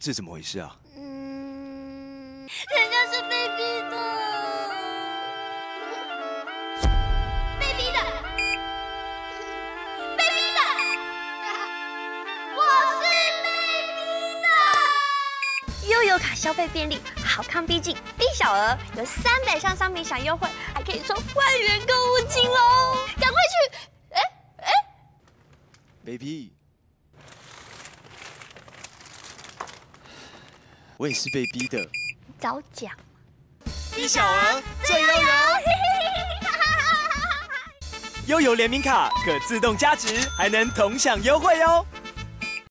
这怎么回事啊？嗯，人家是被逼的，被逼的，被逼的，我是被逼的。悠游卡消费便利，好康逼近，低小额，有三百项商品享优惠，还可以抽万元购物金哦！赶快去！哎哎，baby，我也是被逼的。早讲。逼小儿最悠游，悠游联名卡可自动加值，还能同享优惠哦。